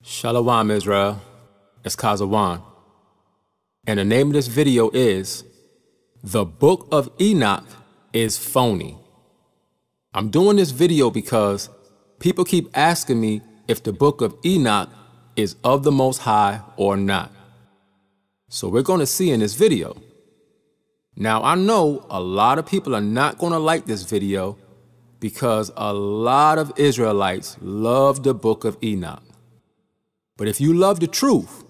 Shalom Israel, it's Kazawan. And the name of this video is The Book of Enoch is Phony. I'm doing this video because people keep asking me if the Book of Enoch is of the Most High or not. So we're going to see in this video. Now I know a lot of people are not going to like this video because a lot of Israelites love the Book of Enoch. But if you love the truth,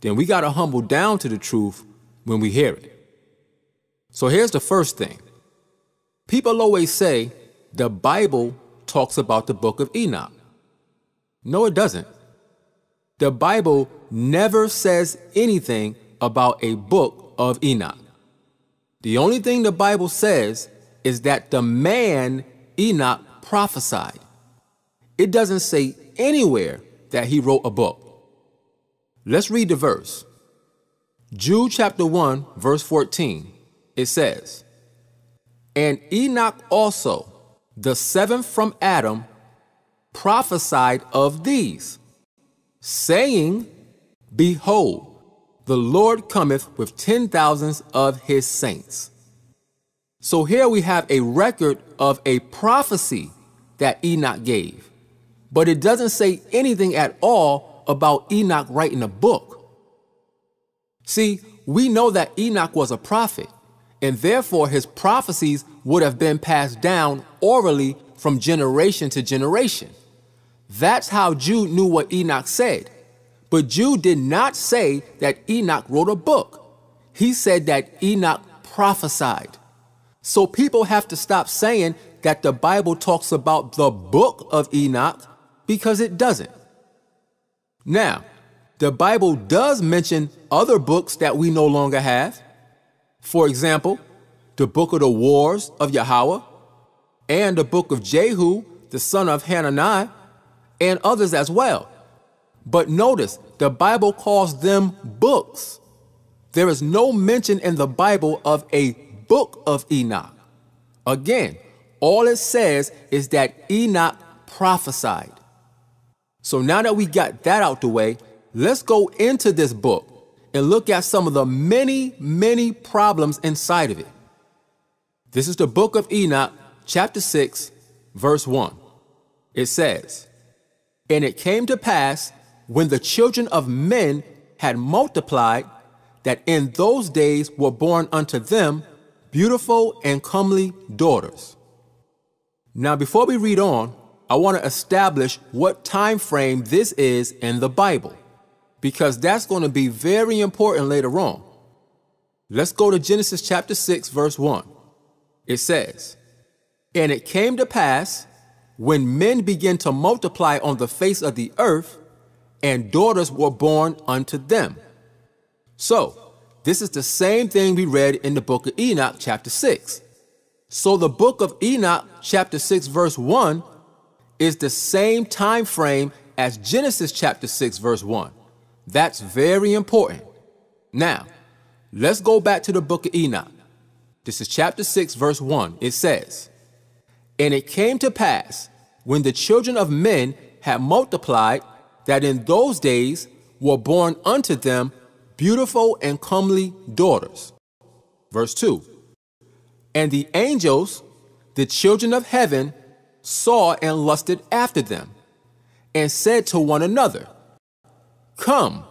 then we got to humble down to the truth when we hear it. So here's the first thing people always say the Bible talks about the book of Enoch. No, it doesn't. The Bible never says anything about a book of Enoch. The only thing the Bible says is that the man Enoch prophesied. It doesn't say anywhere that he wrote a book. Let's read the verse. Jude chapter 1, verse 14. It says, And Enoch also, the seventh from Adam, prophesied of these, saying, Behold, the Lord cometh with ten thousands of his saints. So here we have a record of a prophecy that Enoch gave, but it doesn't say anything at all about Enoch writing a book. See, we know that Enoch was a prophet, and therefore his prophecies would have been passed down orally from generation to generation. That's how Jude knew what Enoch said. But Jude did not say that Enoch wrote a book. He said that Enoch prophesied. So people have to stop saying that the Bible talks about the book of Enoch because it doesn't. Now, the Bible does mention other books that we no longer have. For example, the book of the wars of Yahweh and the book of Jehu, the son of Hanani, and others as well. But notice, the Bible calls them books. There is no mention in the Bible of a book of Enoch. Again, all it says is that Enoch prophesied. So now that we got that out the way, let's go into this book and look at some of the many, many problems inside of it. This is the book of Enoch, chapter 6, verse 1. It says, And it came to pass when the children of men had multiplied, that in those days were born unto them beautiful and comely daughters. Now, before we read on, I want to establish what time frame this is in the Bible, because that's going to be very important later on. Let's go to Genesis chapter 6, verse 1. It says, And it came to pass, when men began to multiply on the face of the earth, and daughters were born unto them. So, this is the same thing we read in the book of Enoch, chapter 6. So, the book of Enoch, chapter 6, verse 1, is the same time frame as Genesis chapter 6, verse 1. That's very important. Now, let's go back to the book of Enoch. This is chapter 6, verse 1. It says, And it came to pass, when the children of men had multiplied, that in those days were born unto them beautiful and comely daughters. Verse 2 And the angels, the children of heaven, saw and lusted after them, and said to one another, Come,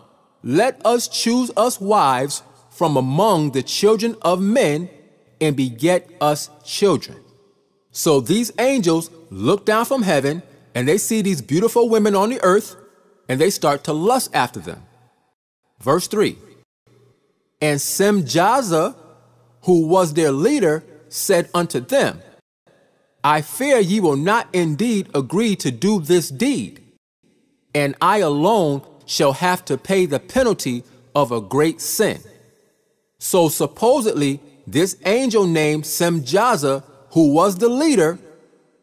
let us choose us wives from among the children of men, and beget us children. So these angels look down from heaven, and they see these beautiful women on the earth, and they start to lust after them. Verse 3 And Semjaza, who was their leader, said unto them, I fear ye will not indeed agree to do this deed, and I alone shall have to pay the penalty of a great sin. So supposedly, this angel named Semjaza, who was the leader,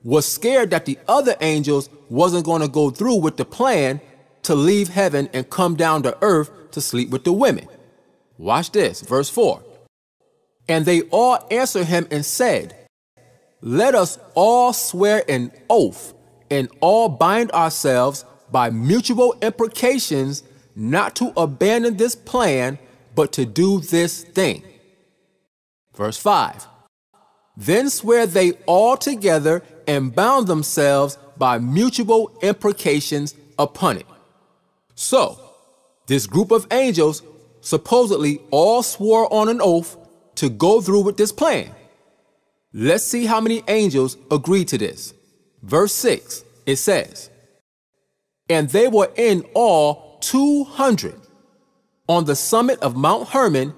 was scared that the other angels wasn't going to go through with the plan to leave heaven and come down to earth to sleep with the women. Watch this, verse 4. And they all answered him and said, let us all swear an oath and all bind ourselves by mutual imprecations not to abandon this plan, but to do this thing. Verse 5 Then swear they all together and bound themselves by mutual imprecations upon it. So, this group of angels supposedly all swore on an oath to go through with this plan. Let's see how many angels agreed to this. Verse 6, it says, And they were in all 200 on the summit of Mount Hermon,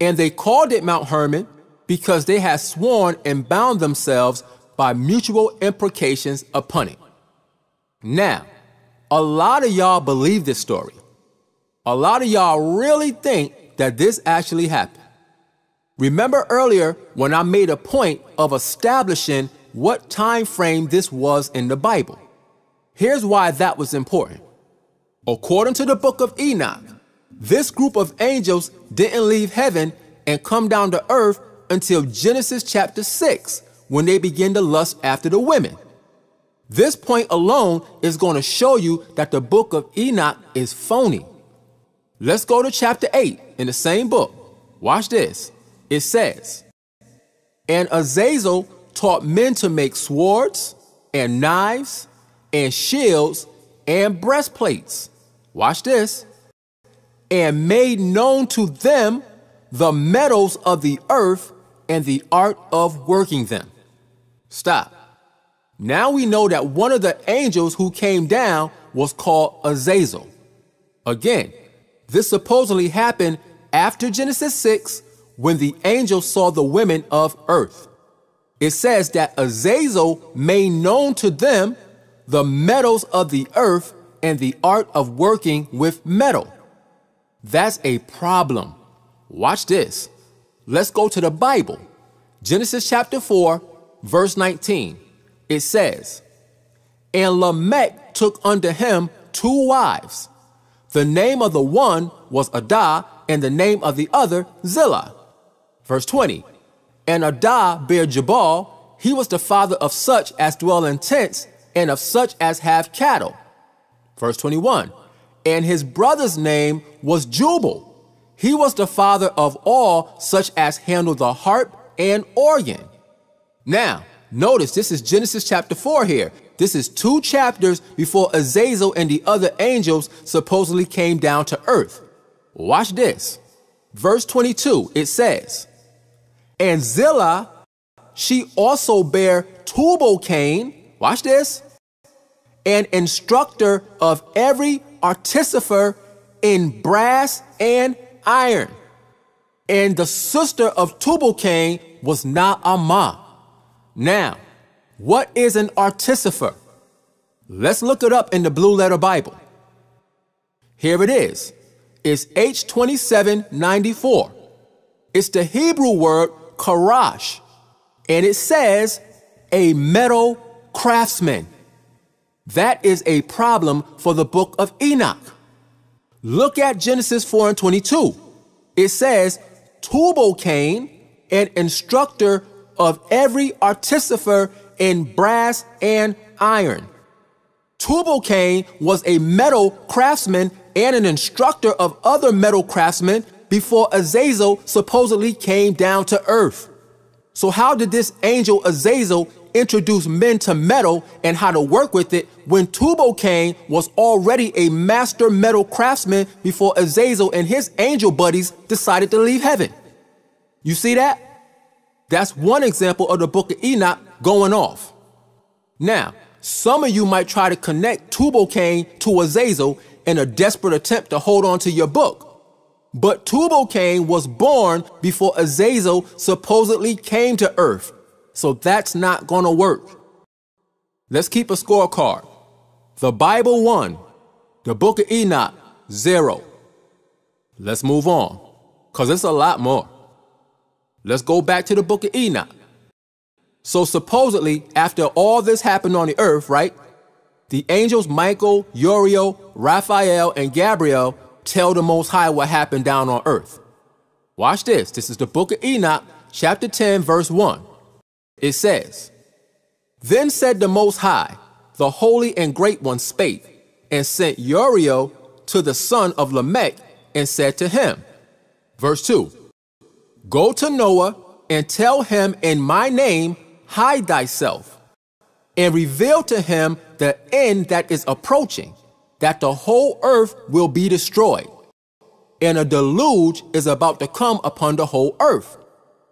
and they called it Mount Hermon because they had sworn and bound themselves by mutual imprecations upon it. Now, a lot of y'all believe this story. A lot of y'all really think that this actually happened. Remember earlier when I made a point of establishing what time frame this was in the Bible. Here's why that was important. According to the book of Enoch, this group of angels didn't leave heaven and come down to earth until Genesis chapter 6 when they begin to lust after the women. This point alone is going to show you that the book of Enoch is phony. Let's go to chapter 8 in the same book. Watch this it says, And Azazel taught men to make swords and knives and shields and breastplates. Watch this. And made known to them the metals of the earth and the art of working them. Stop. Now we know that one of the angels who came down was called Azazel. Again, this supposedly happened after Genesis 6 when the angel saw the women of earth. It says that Azazel made known to them the metals of the earth and the art of working with metal. That's a problem. Watch this. Let's go to the Bible. Genesis chapter 4, verse 19. It says, And Lamech took unto him two wives. The name of the one was Adah, and the name of the other Zillah. Verse 20 And Adah bare Jabal, he was the father of such as dwell in tents and of such as have cattle. Verse 21 And his brother's name was Jubal. He was the father of all such as handle the harp and organ. Now, notice this is Genesis chapter 4 here. This is two chapters before Azazel and the other angels supposedly came down to earth. Watch this. Verse 22, it says, and Zillah, she also bare Tubal Cain, watch this, an instructor of every artificer in brass and iron. And the sister of Tubal Cain was Naamah. Now, what is an artificer? Let's look it up in the Blue Letter Bible. Here it is. It's H2794. It's the Hebrew word Karash, and it says a metal craftsman. That is a problem for the book of Enoch. Look at Genesis 4 and 22. It says, Tubal Cain, an instructor of every artificer in brass and iron. Tubal Cain was a metal craftsman and an instructor of other metal craftsmen before Azazel supposedly came down to earth. So, how did this angel Azazel introduce men to metal and how to work with it when Tubal Cain was already a master metal craftsman before Azazel and his angel buddies decided to leave heaven? You see that? That's one example of the book of Enoch going off. Now, some of you might try to connect Tubal Cain to Azazel in a desperate attempt to hold on to your book. But Tubal Cain was born before Azazel supposedly came to earth. So that's not going to work. Let's keep a scorecard. The Bible, one. The book of Enoch, zero. Let's move on, because it's a lot more. Let's go back to the book of Enoch. So, supposedly, after all this happened on the earth, right? The angels Michael, Uriel, Raphael, and Gabriel tell the Most High what happened down on earth. Watch this. This is the book of Enoch, chapter 10, verse 1. It says, Then said the Most High, the Holy and Great One spake, and sent Uriel to the son of Lamech and said to him, Verse 2 Go to Noah and tell him in my name, hide thyself, and reveal to him the end that is approaching, that the whole earth will be destroyed. And a deluge is about to come upon the whole earth,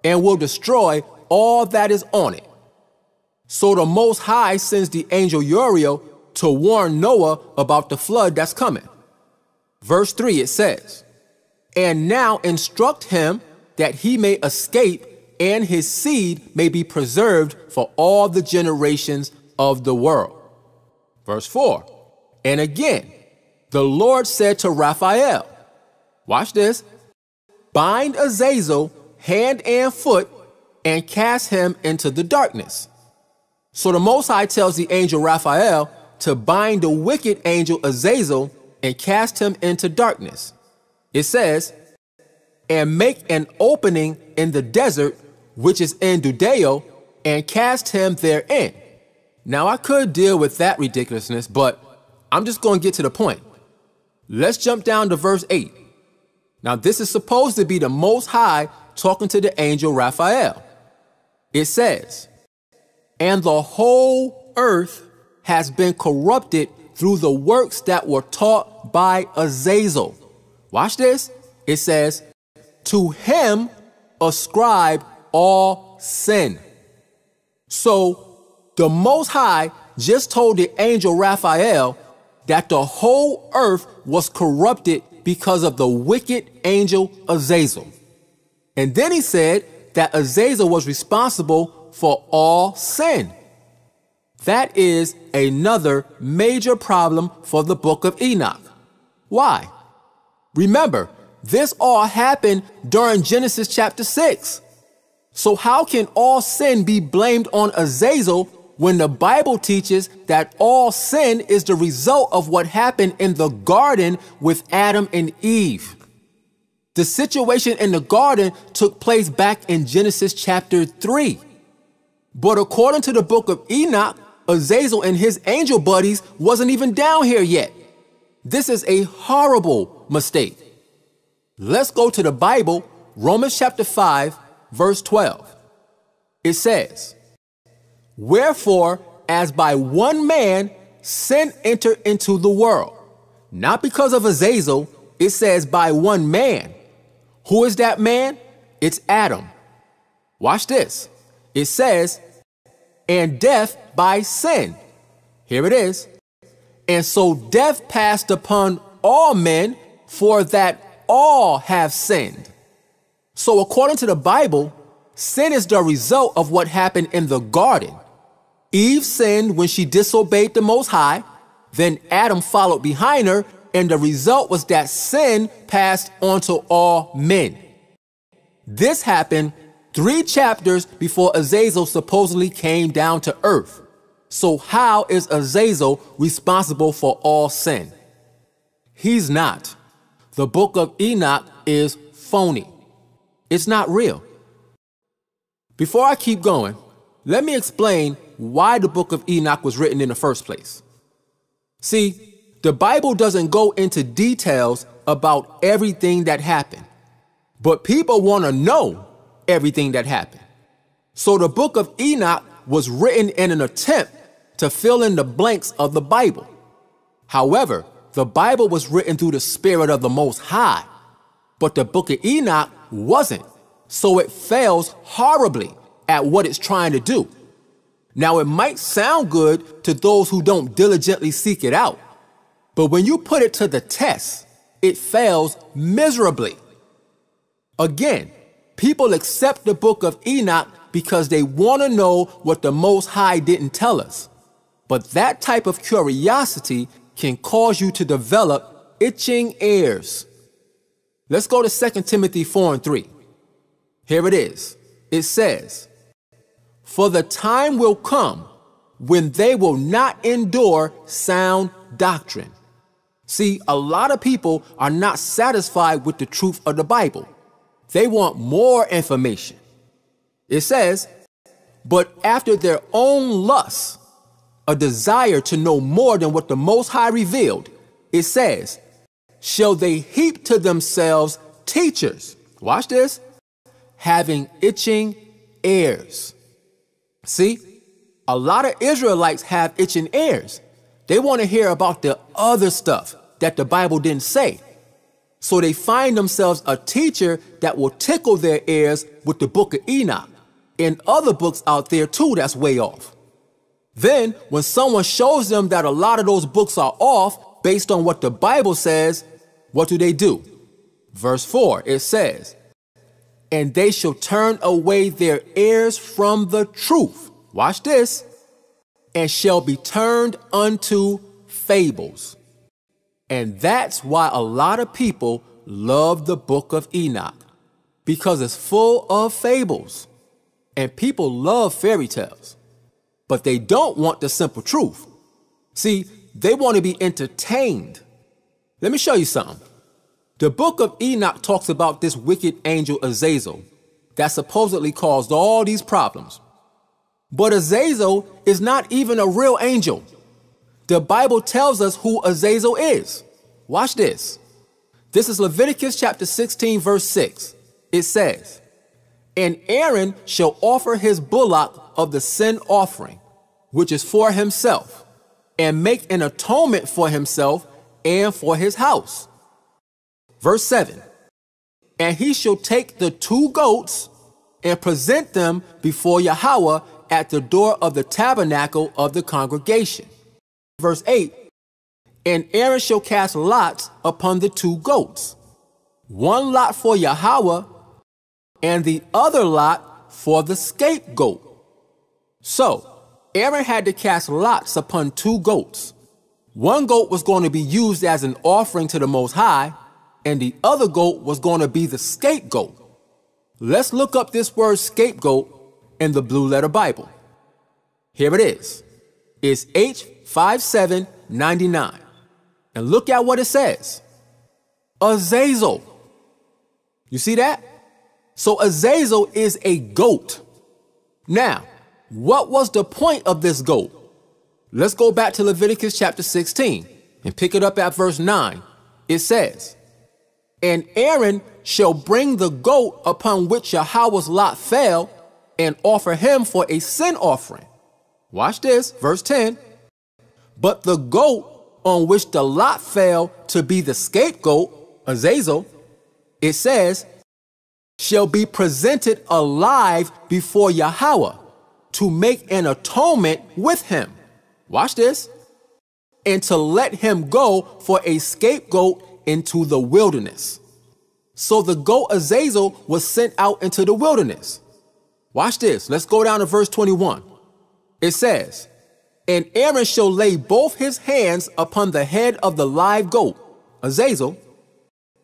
and will destroy all that is on it. So the Most High sends the angel Uriel to warn Noah about the flood that's coming. Verse 3 it says, And now instruct him that he may escape and his seed may be preserved for all the generations of the world. Verse 4 And again, the Lord said to Raphael, Watch this, bind Azazel hand and foot and cast him into the darkness. So the Most High tells the angel Raphael to bind the wicked angel Azazel and cast him into darkness. It says, and make an opening in the desert, which is in Dudael, and cast him therein. Now, I could deal with that ridiculousness, but I'm just going to get to the point. Let's jump down to verse 8. Now, this is supposed to be the Most High talking to the angel Raphael. It says, And the whole earth has been corrupted through the works that were taught by Azazel. Watch this. It says, To him ascribe all sin. So the Most High just told the angel Raphael that the whole earth was corrupted because of the wicked angel Azazel. And then he said that Azazel was responsible for all sin. That is another major problem for the book of Enoch. Why? Remember, this all happened during Genesis chapter 6. So, how can all sin be blamed on Azazel when the Bible teaches that all sin is the result of what happened in the garden with Adam and Eve? The situation in the garden took place back in Genesis chapter 3. But according to the book of Enoch, Azazel and his angel buddies wasn't even down here yet. This is a horrible mistake. Let's go to the Bible, Romans chapter 5, verse 12. It says, Wherefore, as by one man sin entered into the world, not because of Azazel, it says by one man. Who is that man? It's Adam. Watch this. It says, and death by sin. Here it is. And so death passed upon all men, for that all have sinned. So, according to the Bible, sin is the result of what happened in the garden. Eve sinned when she disobeyed the Most High, then Adam followed behind her and the result was that sin passed onto all men. This happened three chapters before Azazel supposedly came down to earth. So, how is Azazel responsible for all sin? He's not. The book of Enoch is phony, it's not real. Before I keep going, let me explain why the book of Enoch was written in the first place. See, the Bible doesn't go into details about everything that happened, but people want to know everything that happened. So the book of Enoch was written in an attempt to fill in the blanks of the Bible. However, the Bible was written through the Spirit of the Most High, but the book of Enoch wasn't. So it fails horribly at what it's trying to do. Now, it might sound good to those who don't diligently seek it out, but when you put it to the test, it fails miserably. Again, people accept the book of Enoch because they want to know what the Most High didn't tell us. But that type of curiosity can cause you to develop itching ears. Let's go to 2 Timothy 4 and 3. Here it is. It says, For the time will come when they will not endure sound doctrine See, a lot of people are not satisfied with the truth of the Bible. They want more information. It says, but after their own lusts, a desire to know more than what the Most High revealed, it says, Shall they heap to themselves teachers? Watch this. Having itching ears. See, a lot of Israelites have itching ears. They want to hear about the other stuff that the Bible didn't say. So they find themselves a teacher that will tickle their ears with the book of Enoch and other books out there too that's way off. Then, when someone shows them that a lot of those books are off based on what the Bible says, what do they do? Verse 4, it says, And they shall turn away their ears from the truth. Watch this. And shall be turned unto fables. And that's why a lot of people love the book of Enoch because it's full of fables. And people love fairy tales, but they don't want the simple truth. See, they want to be entertained. Let me show you something. The book of Enoch talks about this wicked angel Azazel that supposedly caused all these problems. But Azazel is not even a real angel. The Bible tells us who Azazel is. Watch this. This is Leviticus chapter 16, verse 6. It says, and Aaron shall offer his bullock of the sin offering, which is for himself, and make an atonement for himself and for his house. Verse 7 And he shall take the two goats and present them before Yahweh at the door of the tabernacle of the congregation. Verse 8 And Aaron shall cast lots upon the two goats, one lot for Yahweh and the other lot for the scapegoat. So, Aaron had to cast lots upon two goats. One goat was going to be used as an offering to the Most High, and the other goat was going to be the scapegoat. Let's look up this word scapegoat in the Blue Letter Bible. Here it is. It's H5799. And look at what it says Azazel. You see that? So Azazel is a goat. Now, what was the point of this goat? Let's go back to Leviticus chapter 16 and pick it up at verse 9. It says, And Aaron shall bring the goat upon which Yahweh's lot fell and offer him for a sin offering. Watch this, verse 10. But the goat on which the lot fell to be the scapegoat, Azazel, it says, shall be presented alive before Yahweh to make an atonement with him. Watch this. And to let him go for a scapegoat into the wilderness. So the goat Azazel was sent out into the wilderness. Watch this. Let's go down to verse 21. It says, And Aaron shall lay both his hands upon the head of the live goat, Azazel,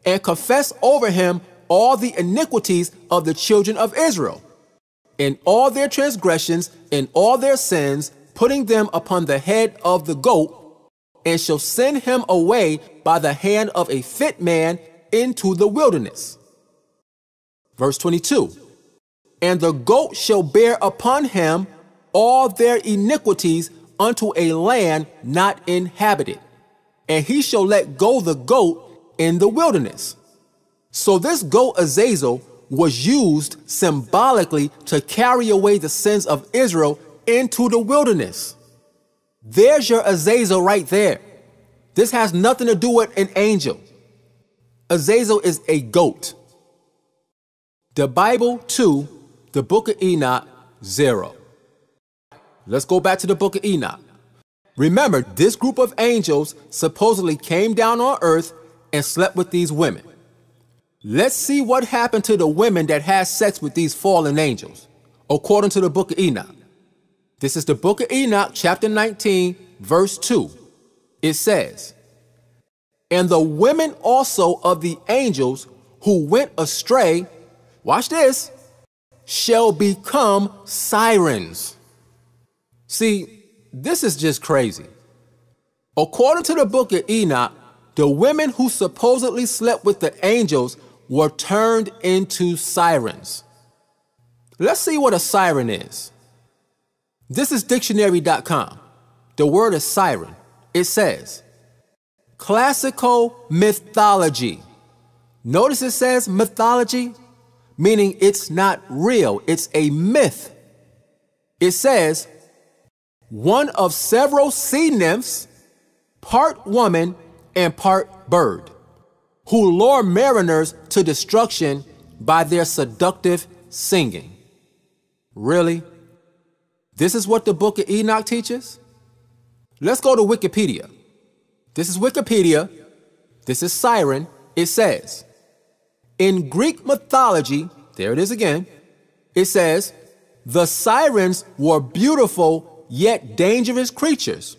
and confess over him all the iniquities of the children of Israel, and all their transgressions, and all their sins, putting them upon the head of the goat, and shall send him away by the hand of a fit man into the wilderness. Verse 22 And the goat shall bear upon him all their iniquities unto a land not inhabited, and he shall let go the goat in the wilderness. So this goat Azazel was used symbolically to carry away the sins of Israel into the wilderness. There's your Azazel right there. This has nothing to do with an angel. Azazel is a goat. The Bible 2, the book of Enoch 0. Let's go back to the book of Enoch. Remember, this group of angels supposedly came down on earth and slept with these women. Let's see what happened to the women that had sex with these fallen angels, according to the book of Enoch. This is the book of Enoch, chapter 19, verse 2. It says, And the women also of the angels who went astray, watch this, shall become sirens. See, this is just crazy. According to the book of Enoch, the women who supposedly slept with the angels were turned into sirens. Let's see what a siren is. This is dictionary.com. the word is siren. It says, classical mythology. Notice it says mythology, meaning it's not real, it's a myth. It says, one of several sea nymphs, part woman and part bird, who lure mariners to destruction by their seductive singing. Really? This is what the book of Enoch teaches? Let's go to Wikipedia. This is Wikipedia. This is Siren. It says, in Greek mythology, there it is again, it says, the sirens were beautiful yet dangerous creatures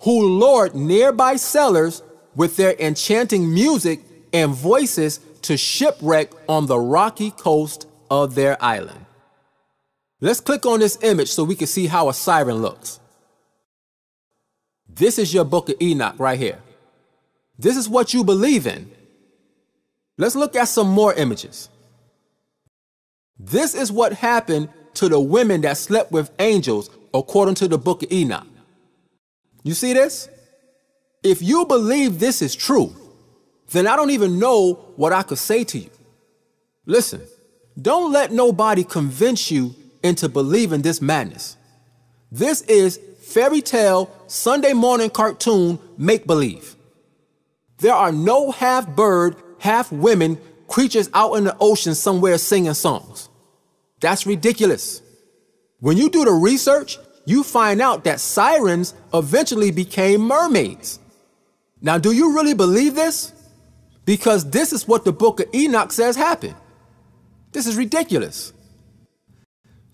who lured nearby sailors with their enchanting music and voices to shipwreck on the rocky coast of their island. Let's click on this image so we can see how a siren looks. This is your book of Enoch right here. This is what you believe in. Let's look at some more images. This is what happened to the women that slept with angels according to the book of Enoch. You see this? If you believe this is true, then I don't even know what I could say to you. Listen, don't let nobody convince you into believing this madness. This is fairy tale, Sunday morning cartoon make believe. There are no half bird, half women creatures out in the ocean somewhere singing songs. That's ridiculous. When you do the research, you find out that sirens eventually became mermaids. Now, do you really believe this? Because this is what the book of Enoch says happened. This is ridiculous.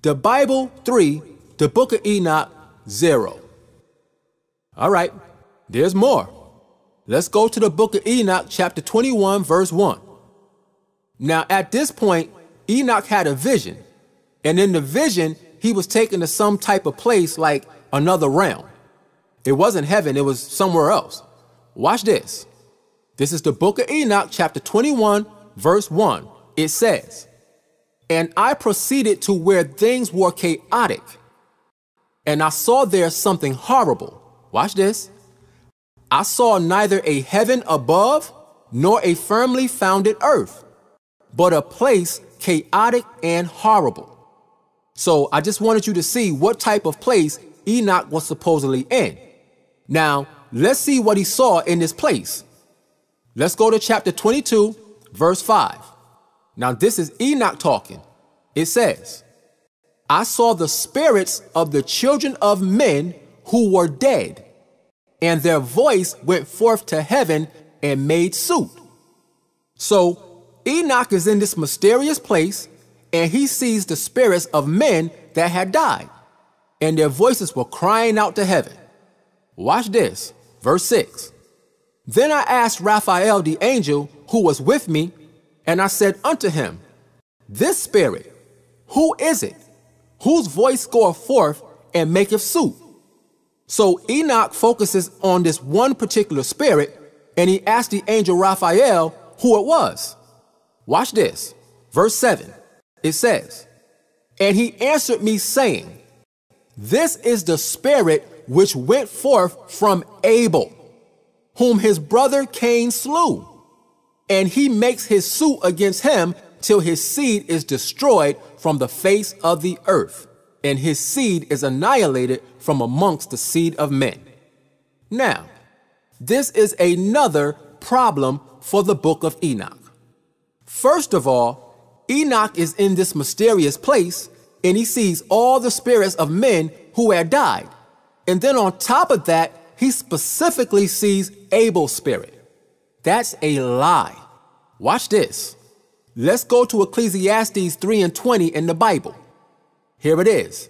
The Bible, three. The book of Enoch, zero. All right, there's more. Let's go to the book of Enoch, chapter 21, verse 1. Now, at this point, Enoch had a vision, and in the vision, he was taken to some type of place like another realm. It wasn't heaven, it was somewhere else. Watch this. This is the book of Enoch, chapter 21, verse 1. It says, And I proceeded to where things were chaotic, and I saw there something horrible. Watch this. I saw neither a heaven above nor a firmly founded earth, but a place chaotic and horrible. So I just wanted you to see what type of place Enoch was supposedly in. Now, let's see what he saw in this place. Let's go to chapter 22, verse 5. Now, this is Enoch talking. It says, I saw the spirits of the children of men who were dead, and their voice went forth to heaven and made suit. So, Enoch is in this mysterious place, and he sees the spirits of men that had died, and their voices were crying out to heaven. Watch this. Verse 6 Then I asked Raphael the angel who was with me, and I said unto him, This spirit, who is it? Whose voice goeth forth and maketh suit? So Enoch focuses on this one particular spirit, and he asked the angel Raphael who it was. Watch this. Verse 7. It says, And he answered me, saying, This is the spirit which went forth from Abel, whom his brother Cain slew. And he makes his suit against him till his seed is destroyed from the face of the earth, and his seed is annihilated from amongst the seed of men. Now, this is another problem for the book of Enoch. First of all, Enoch is in this mysterious place and he sees all the spirits of men who had died. And then on top of that, he specifically sees Abel's spirit. That's a lie. Watch this. Let's go to Ecclesiastes 3 and 20 in the Bible. Here it is.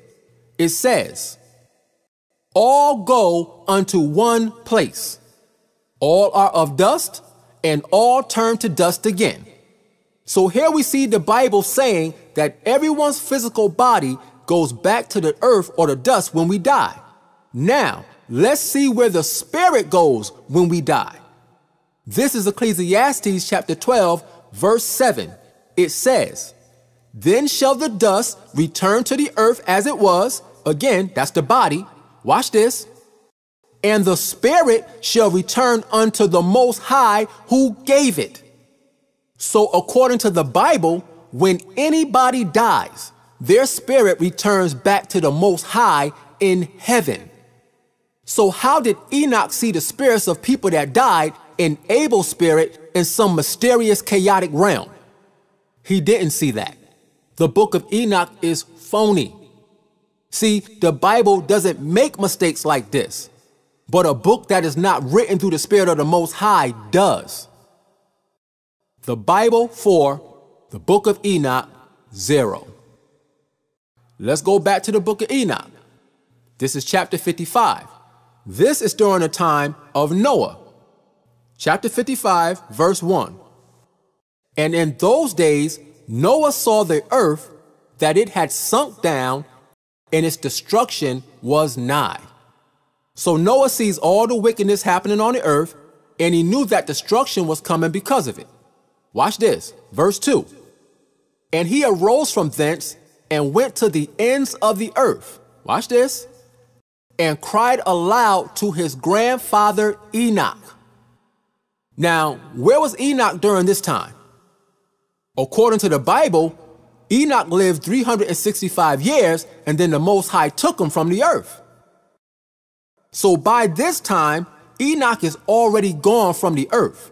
It says, All go unto one place. All are of dust, and all turn to dust again. So here we see the Bible saying that everyone's physical body goes back to the earth or the dust when we die. Now, let's see where the spirit goes when we die. This is Ecclesiastes chapter 12, verse 7. It says, Then shall the dust return to the earth as it was. Again, that's the body. Watch this. and the spirit shall return unto the Most High who gave it. So, according to the Bible, when anybody dies, their spirit returns back to the Most High in heaven. So, how did Enoch see the spirits of people that died in Abel's spirit in some mysterious, chaotic realm? He didn't see that. The book of Enoch is phony. See, the Bible doesn't make mistakes like this, but a book that is not written through the Spirit of the Most High does. The Bible 4, the book of Enoch 0. Let's go back to the book of Enoch. This is chapter 55. This is during the time of Noah. Chapter 55, verse 1. And in those days, Noah saw the earth that it had sunk down and its destruction was nigh. So Noah sees all the wickedness happening on the earth, and he knew that destruction was coming because of it. Watch this, verse 2. And he arose from thence and went to the ends of the earth. Watch this. And cried aloud to his grandfather Enoch. Now, where was Enoch during this time? According to the Bible, Enoch lived 365 years and then the Most High took him from the earth. So by this time, Enoch is already gone from the earth.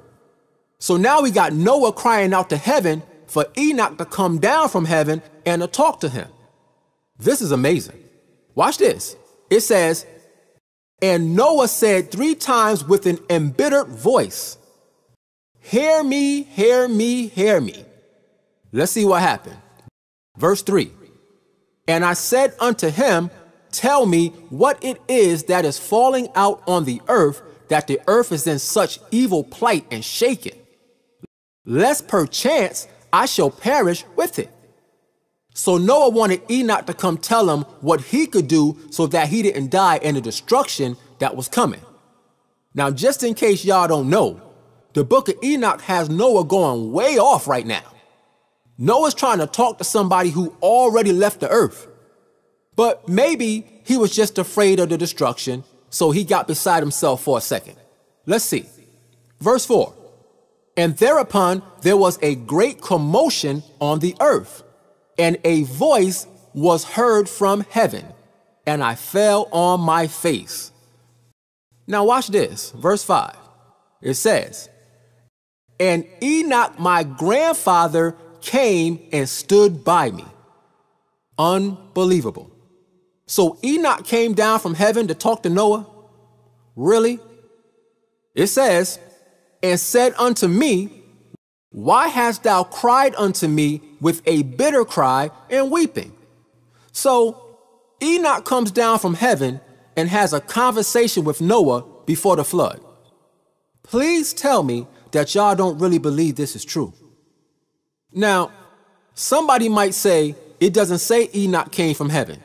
So now we got Noah crying out to heaven for Enoch to come down from heaven and to talk to him. This is amazing. Watch this. It says, And Noah said three times with an embittered voice, Hear me, hear me, hear me. Let's see what happened. Verse 3 And I said unto him, Tell me what it is that is falling out on the earth, that the earth is in such evil plight and shaken, lest perchance I shall perish with it. So Noah wanted Enoch to come tell him what he could do so that he didn't die in the destruction that was coming. Now, just in case y'all don't know, the book of Enoch has Noah going way off right now. Noah's trying to talk to somebody who already left the earth. But maybe he was just afraid of the destruction, so he got beside himself for a second. Let's see. Verse 4 And thereupon there was a great commotion on the earth, and a voice was heard from heaven, and I fell on my face. Now, watch this. Verse 5. It says, And Enoch, my grandfather, came and stood by me. Unbelievable. So Enoch came down from heaven to talk to Noah? Really? It says, And said unto me, Why hast thou cried unto me with a bitter cry and weeping? So Enoch comes down from heaven and has a conversation with Noah before the flood. Please tell me that y'all don't really believe this is true. Now, somebody might say it doesn't say Enoch came from heaven.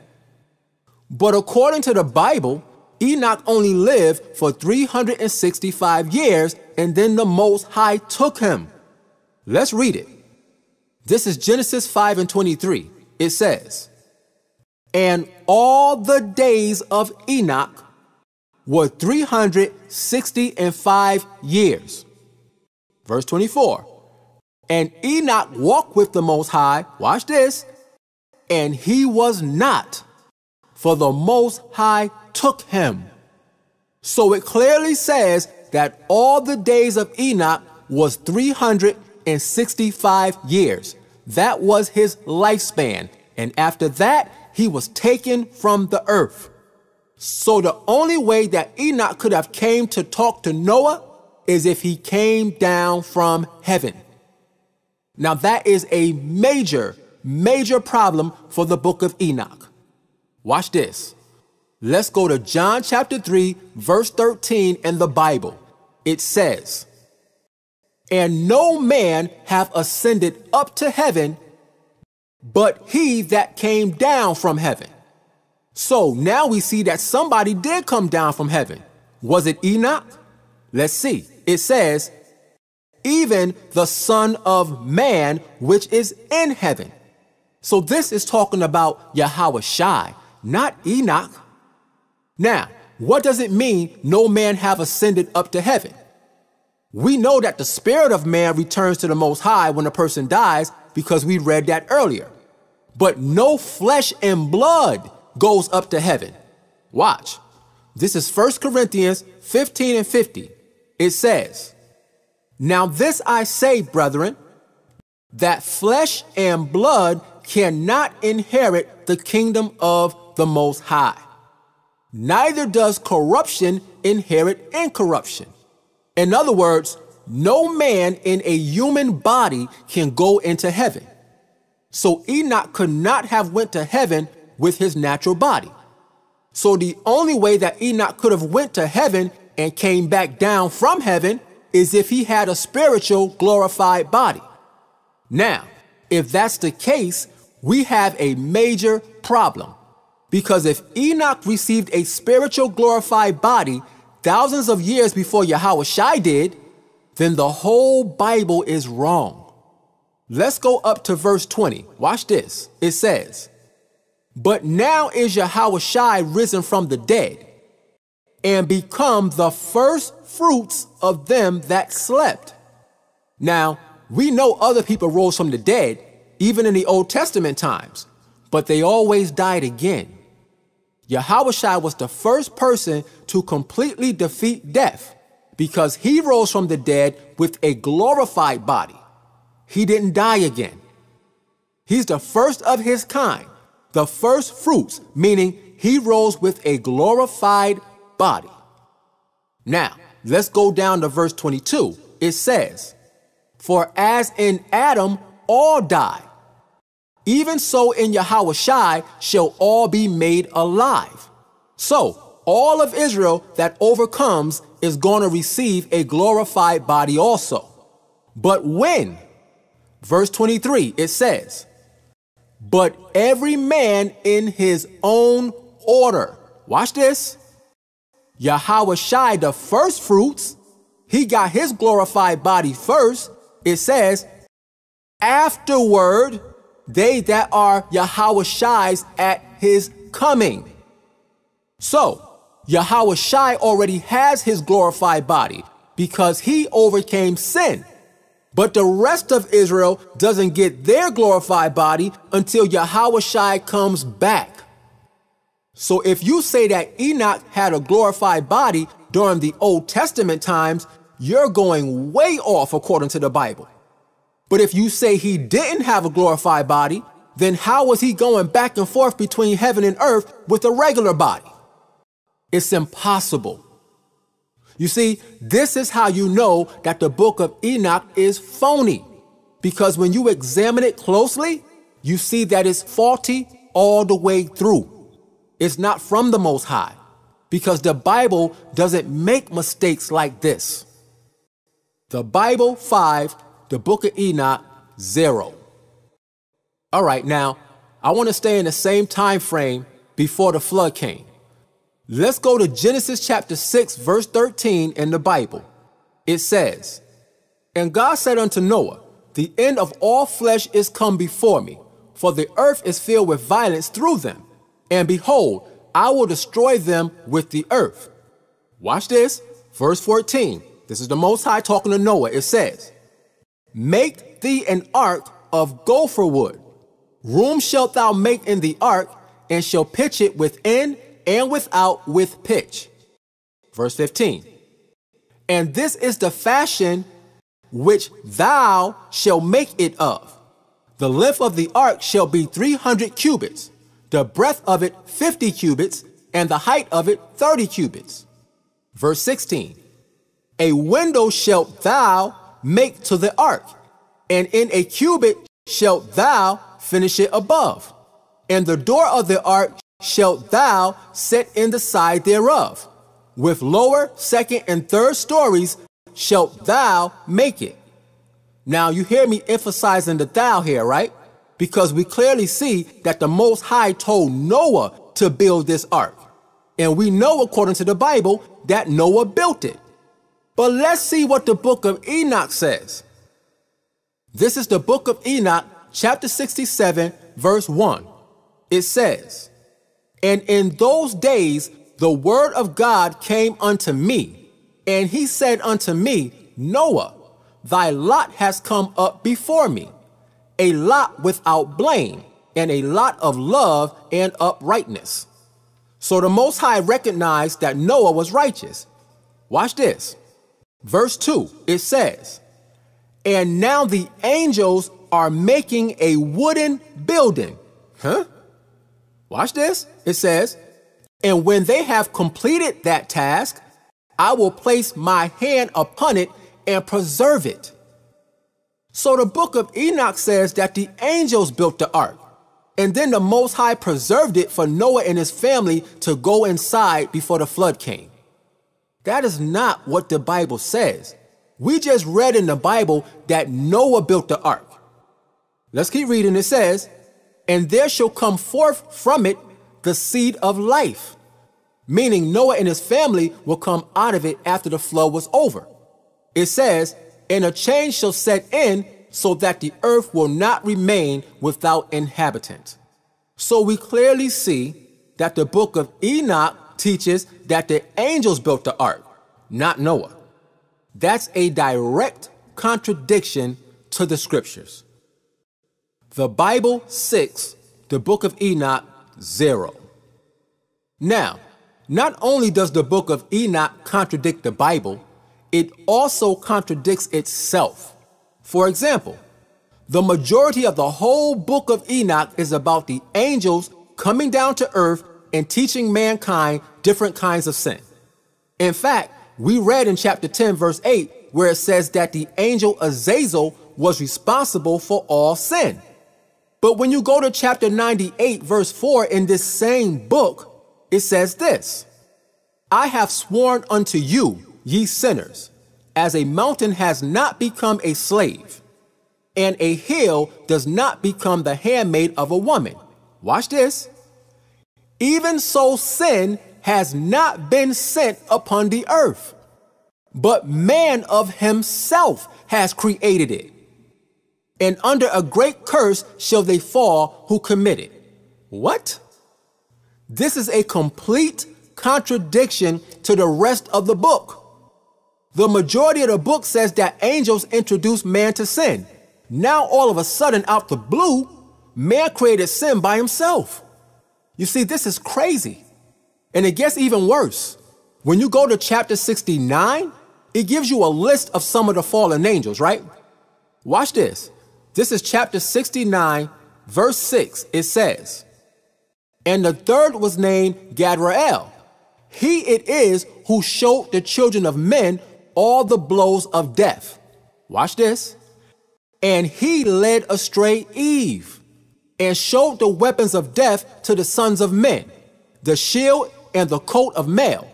But according to the Bible, Enoch only lived for 365 years and then the Most High took him. Let's read it. This is Genesis 5 and 23. It says, And all the days of Enoch were 365 years. Verse 24. And Enoch walked with the Most High, watch this, and he was not, for the Most High took him. So it clearly says that all the days of Enoch was 365 years. That was his lifespan. And after that, he was taken from the earth. So the only way that Enoch could have came to talk to Noah is if he came down from heaven. Now, that is a major, major problem for the book of Enoch. Watch this. Let's go to John chapter 3, verse 13 in the Bible. It says, And no man hath ascended up to heaven, but he that came down from heaven. So now we see that somebody did come down from heaven. Was it Enoch? Let's see. It says, even the Son of Man, which is in heaven. So this is talking about Yahweh Shai, not Enoch. Now, what does it mean no man have ascended up to heaven? We know that the spirit of man returns to the Most High when a person dies because we read that earlier. But no flesh and blood goes up to heaven. Watch. This is 1 Corinthians 15 and 50. It says, Now this I say, brethren, that flesh and blood cannot inherit the kingdom of the Most High. Neither does corruption inherit incorruption. In other words, no man in a human body can go into heaven. So Enoch could not have went to heaven with his natural body. So the only way that Enoch could have went to heaven and came back down from heaven is if he had a spiritual glorified body. Now, if that's the case, we have a major problem. Because if Enoch received a spiritual glorified body thousands of years before Yahweh Shai did, then the whole Bible is wrong. Let's go up to verse 20. Watch this. It says, But now is Yahweh Shai risen from the dead and become the first fruits of them that slept. Now, we know other people rose from the dead, even in the Old Testament times, but they always died again. Yahweh was the first person to completely defeat death because he rose from the dead with a glorified body. He didn't die again. He's the first of his kind, the first fruits, meaning he rose with a glorified body. Now, let's go down to verse 22. It says, For as in Adam all die, even so in Yahweh Shai shall all be made alive. So, all of Israel that overcomes is going to receive a glorified body also. But when? Verse 23, it says, But every man in his own order. Watch this. Yahweh Shai, the first fruits, he got his glorified body first. It says, afterward, they that are Yahweh Shai's at his coming. So, Yahweh Shai already has his glorified body because he overcame sin. But the rest of Israel doesn't get their glorified body until Yahweh Shai comes back. So if you say that Enoch had a glorified body during the Old Testament times, you're going way off according to the Bible. But if you say he didn't have a glorified body, then how was he going back and forth between heaven and earth with a regular body? It's impossible. You see, this is how you know that the book of Enoch is phony. Because when you examine it closely, you see that it's faulty all the way through. It's not from the Most High. Because the Bible doesn't make mistakes like this. The Bible 5 the book of Enoch, zero. All right, now, I want to stay in the same time frame before the flood came. Let's go to Genesis chapter 6, verse 13 in the Bible. It says, And God said unto Noah, The end of all flesh is come before me, for the earth is filled with violence through them. And behold, I will destroy them with the earth. Watch this, verse 14. This is the Most High talking to Noah. It says, Make thee an ark of gopher wood. Room shalt thou make in the ark, and shall pitch it within and without with pitch. Verse 15. And this is the fashion which thou shalt make it of. The length of the ark shall be 300 cubits, the breadth of it 50 cubits, and the height of it 30 cubits. Verse 16. A window shalt thou make to the ark, and in a cubit shalt thou finish it above. And the door of the ark shalt thou set in the side thereof. With lower, second, and third stories shalt thou make it. Now you hear me emphasizing the thou here, right? Because we clearly see that the Most High told Noah to build this ark. And we know, according to the Bible, that Noah built it. But let's see what the book of Enoch says. This is the book of Enoch, chapter 67, verse 1. It says, And in those days the word of God came unto me, and he said unto me, Noah, thy lot has come up before me, a lot without blame, and a lot of love and uprightness. So the Most High recognized that Noah was righteous. Watch this. Verse 2, it says, And now the angels are making a wooden building. Huh? Watch this. It says, And when they have completed that task, I will place my hand upon it and preserve it. So the book of Enoch says that the angels built the ark. And then the Most High preserved it for Noah and his family to go inside before the flood came. That is not what the Bible says. We just read in the Bible that Noah built the ark. Let's keep reading. It says, And there shall come forth from it the seed of life, meaning Noah and his family will come out of it after the flood was over. It says, And a change shall set in so that the earth will not remain without inhabitant. So we clearly see that the book of Enoch teaches that the angels built the ark, not Noah. That's a direct contradiction to the scriptures. The Bible 6, the book of Enoch 0. Now, not only does the book of Enoch contradict the Bible, it also contradicts itself. For example, the majority of the whole book of Enoch is about the angels coming down to earth and teaching mankind different kinds of sin. In fact, we read in chapter 10, verse 8, where it says that the angel Azazel was responsible for all sin. But when you go to chapter 98, verse 4 in this same book, it says this I have sworn unto you, ye sinners, as a mountain has not become a slave, and a hill does not become the handmaid of a woman. Watch this. Even so, sin has not been sent upon the earth, but man of himself has created it. And under a great curse shall they fall who commit it. What? This is a complete contradiction to the rest of the book. The majority of the book says that angels introduced man to sin. Now, all of a sudden, out the blue, man created sin by himself. You see, this is crazy. And it gets even worse. When you go to chapter 69, it gives you a list of some of the fallen angels, right? Watch this. This is chapter 69, verse 6. It says, And the third was named Gadreel. He it is who showed the children of men all the blows of death. Watch this. And he led astray Eve and showed the weapons of death to the sons of men, the shield and the coat of mail,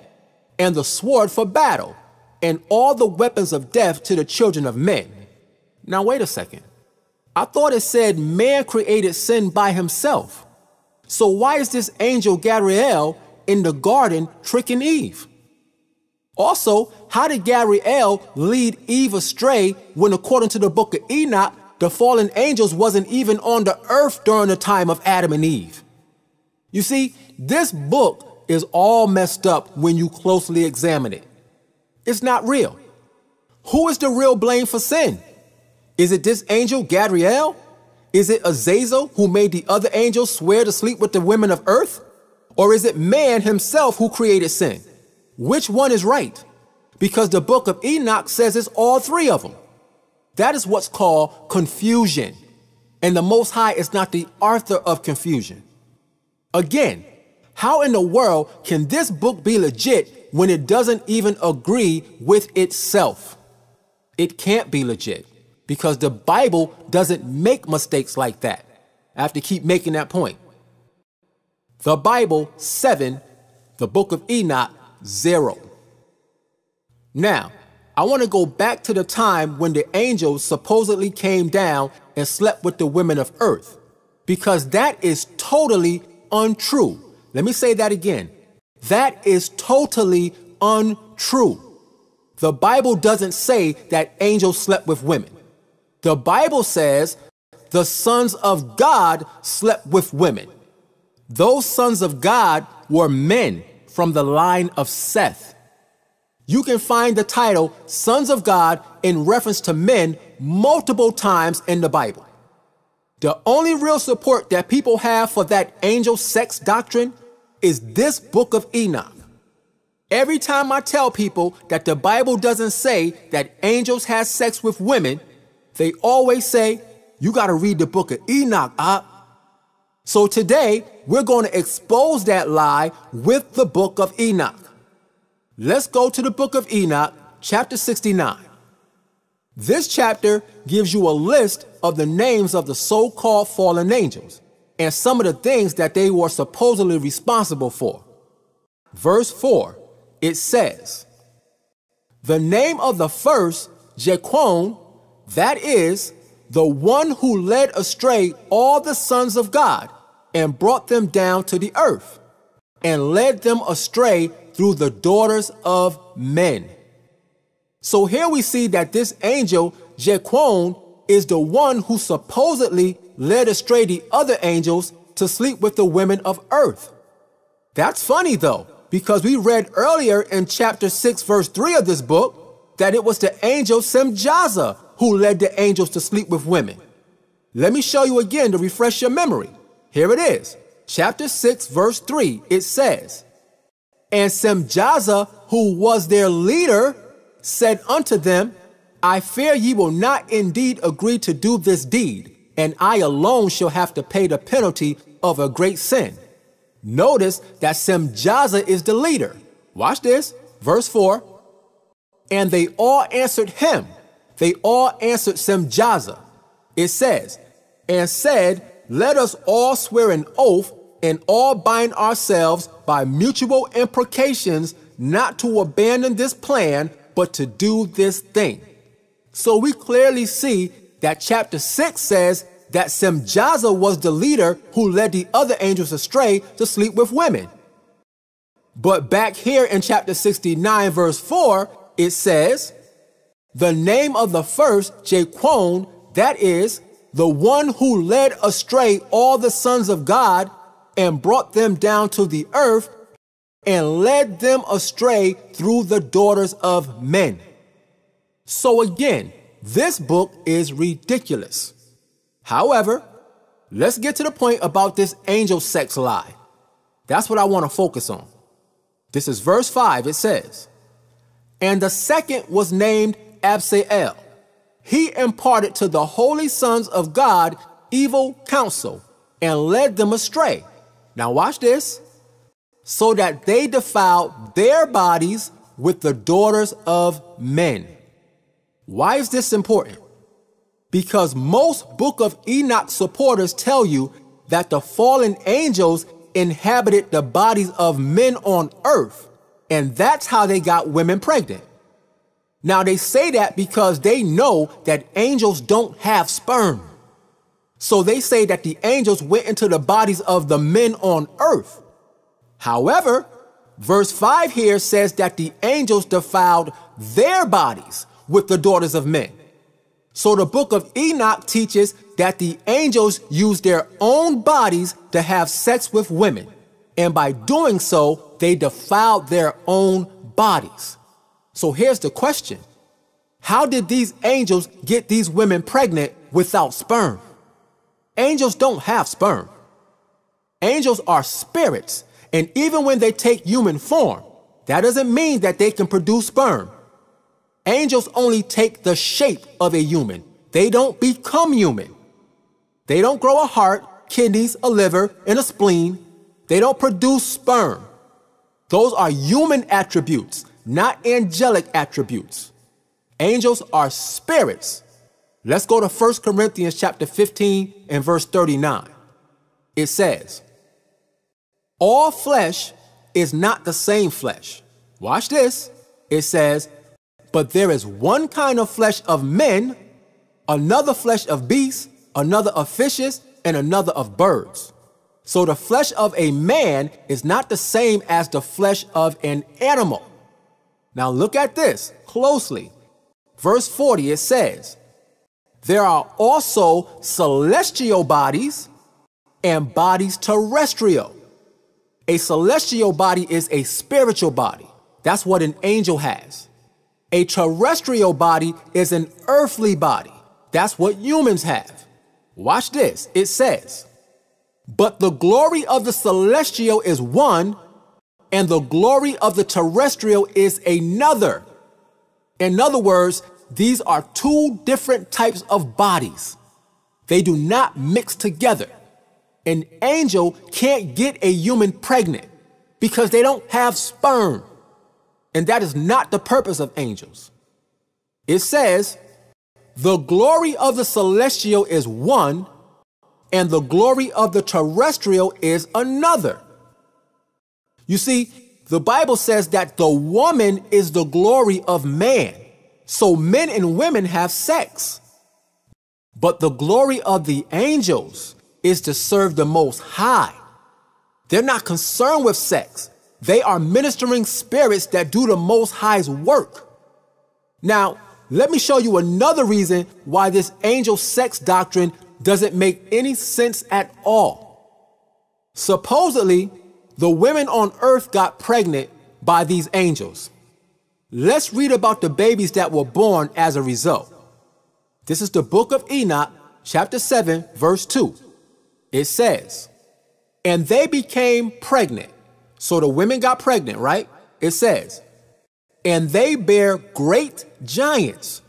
and the sword for battle, and all the weapons of death to the children of men. Now, wait a second. I thought it said man created sin by himself. So, why is this angel Gadreel in the garden tricking Eve? Also, how did Gadreel lead Eve astray when, according to the book of Enoch, the fallen angels wasn't even on the earth during the time of Adam and Eve? You see, this book is all messed up when you closely examine it. It's not real. Who is the real blame for sin? Is it this angel, Gadreel? Is it Azazel who made the other angels swear to sleep with the women of earth? Or is it man himself who created sin? Which one is right? Because the book of Enoch says it's all three of them. That is what's called confusion. And the Most High is not the author of confusion. Again, how in the world can this book be legit when it doesn't even agree with itself? It can't be legit because the Bible doesn't make mistakes like that. I have to keep making that point. The Bible, 7, the book of Enoch, zero. Now, I want to go back to the time when the angels supposedly came down and slept with the women of earth, because that is totally untrue. Let me say that again. That is totally untrue. The Bible doesn't say that angels slept with women. The Bible says the sons of God slept with women. Those sons of God were men from the line of Seth. You can find the title Sons of God in reference to men multiple times in the Bible. The only real support that people have for that angel sex doctrine is this book of Enoch. Every time I tell people that the Bible doesn't say that angels have sex with women, they always say, You got to read the book of Enoch, up. So today, we're going to expose that lie with the book of Enoch. Let's go to the book of Enoch, chapter 69. This chapter gives you a list of the names of the so called fallen angels and some of the things that they were supposedly responsible for. Verse 4, it says, The name of the first, Jeqon, that is, the one who led astray all the sons of God and brought them down to the earth, and led them astray through the daughters of men. So here we see that this angel, Jeqon, is the one who supposedly led astray the other angels to sleep with the women of earth. That's funny though, because we read earlier in chapter 6, verse 3 of this book, that it was the angel Semjaza who led the angels to sleep with women. Let me show you again to refresh your memory. Here it is. Chapter 6, verse 3, it says, And Semjaza, who was their leader, said unto them, I fear ye will not indeed agree to do this deed, and I alone shall have to pay the penalty of a great sin. Notice that Semjaza is the leader. Watch this, verse 4. And they all answered him. They all answered Semjaza. It says, and said, Let us all swear an oath and all bind ourselves by mutual imprecations not to abandon this plan, but to do this thing. So we clearly see that chapter 6 says that Semjaza was the leader who led the other angels astray to sleep with women. But back here in chapter 69, verse 4, it says, The name of the first, Jeqon, that is, the one who led astray all the sons of God and brought them down to the earth and led them astray through the daughters of men. So again, this book is ridiculous. However, let's get to the point about this angel sex lie. That's what I want to focus on. This is verse 5. It says, And the second was named Absael. He imparted to the holy sons of God evil counsel and led them astray. Now, watch this. So that they defiled their bodies with the daughters of men. Why is this important? Because most Book of Enoch supporters tell you that the fallen angels inhabited the bodies of men on earth, and that's how they got women pregnant. Now, they say that because they know that angels don't have sperm. So they say that the angels went into the bodies of the men on earth. However, verse 5 here says that the angels defiled their bodies with the daughters of men. So the book of Enoch teaches that the angels use their own bodies to have sex with women. And by doing so, they defiled their own bodies. So here's the question How did these angels get these women pregnant without sperm? Angels don't have sperm. Angels are spirits, and even when they take human form, that doesn't mean that they can produce sperm. Angels only take the shape of a human. They don't become human. They don't grow a heart, kidneys, a liver, and a spleen. They don't produce sperm. Those are human attributes, not angelic attributes. Angels are spirits. Let's go to 1 Corinthians chapter 15 and verse 39. It says, All flesh is not the same flesh. Watch this. It says, but there is one kind of flesh of men, another flesh of beasts, another of fishes, and another of birds. So the flesh of a man is not the same as the flesh of an animal. Now look at this closely. Verse 40 it says, There are also celestial bodies and bodies terrestrial. A celestial body is a spiritual body. That's what an angel has. A terrestrial body is an earthly body. That's what humans have. Watch this. It says, But the glory of the celestial is one, and the glory of the terrestrial is another. In other words, these are two different types of bodies. They do not mix together. An angel can't get a human pregnant because they don't have sperm. And that is not the purpose of angels. It says, the glory of the celestial is one, and the glory of the terrestrial is another. You see, the Bible says that the woman is the glory of man. So men and women have sex. But the glory of the angels is to serve the Most High. They're not concerned with sex. They are ministering spirits that do the Most High's work. Now, let me show you another reason why this angel sex doctrine doesn't make any sense at all. Supposedly, the women on earth got pregnant by these angels. Let's read about the babies that were born as a result. This is the book of Enoch, chapter 7, verse 2. It says, And they became pregnant. So the women got pregnant, right? It says, And they bare great giants,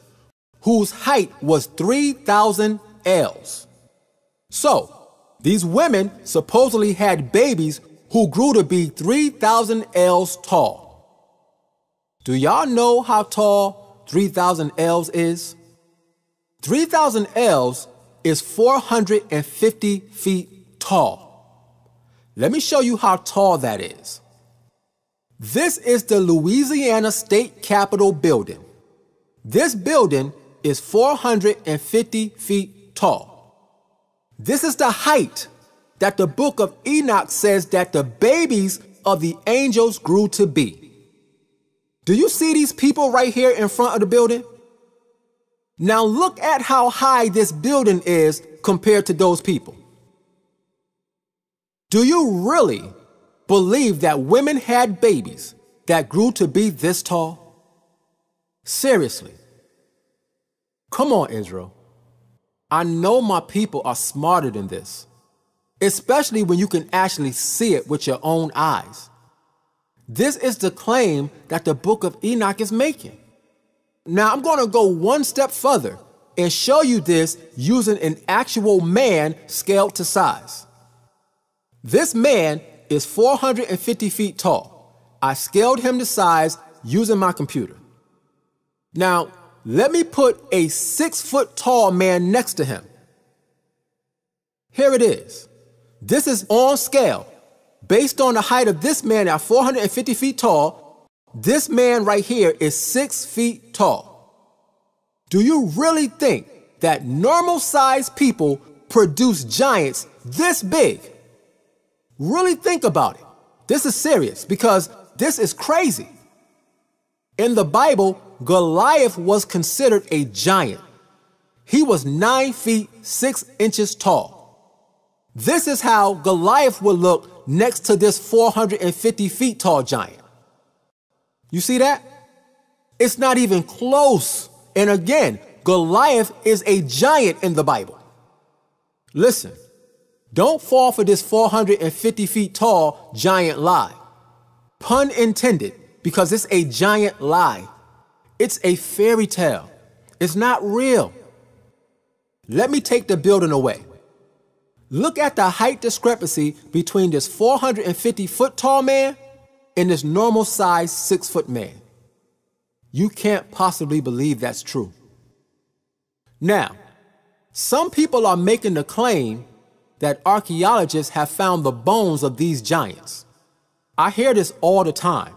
whose height was 3,000 ells. So, these women supposedly had babies who grew to be 3,000 ells tall. Do y'all know how tall 3,000 ells is? 3,000 ells is 450 feet tall. Let me show you how tall that is. This is the Louisiana State Capitol building. This building is 450 feet tall. This is the height that the book of Enoch says that the babies of the angels grew to be. Do you see these people right here in front of the building? Now look at how high this building is compared to those people. Do you really believe that women had babies that grew to be this tall? Seriously. Come on, Israel. I know my people are smarter than this, especially when you can actually see it with your own eyes. This is the claim that the book of Enoch is making. Now, I'm going to go one step further and show you this using an actual man scaled to size. This man is 450 feet tall. I scaled him to size using my computer. Now, let me put a six foot tall man next to him. Here it is. This is on scale Based on the height of this man at 450 feet tall, this man right here is six feet tall. Do you really think that normal sized people produce giants this big? Really think about it. This is serious because this is crazy. In the Bible, Goliath was considered a giant. He was nine feet six inches tall. This is how Goliath would look next to this 450 feet tall giant. You see that? It's not even close. And again, Goliath is a giant in the Bible. Listen, don't fall for this 450 feet tall giant lie. Pun intended, because it's a giant lie. It's a fairy tale. It's not real. Let me take the building away. Look at the height discrepancy between this 450 foot tall man and this normal size six foot man. You can't possibly believe that's true. Now, some people are making the claim that archaeologists have found the bones of these giants. I hear this all the time.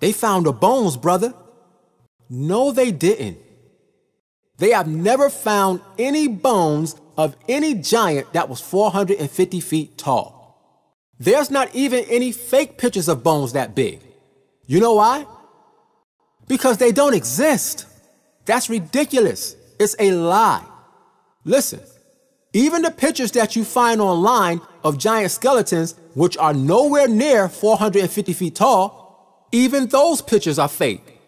They found the bones, brother. No, they didn't. They have never found any bones of any giant that was 450 feet tall. There's not even any fake pictures of bones that big. You know why? Because they don't exist. That's ridiculous. It's a lie. Listen, Even the pictures that you find online of giant skeletons, which are nowhere near 450 feet tall, even those pictures are fake.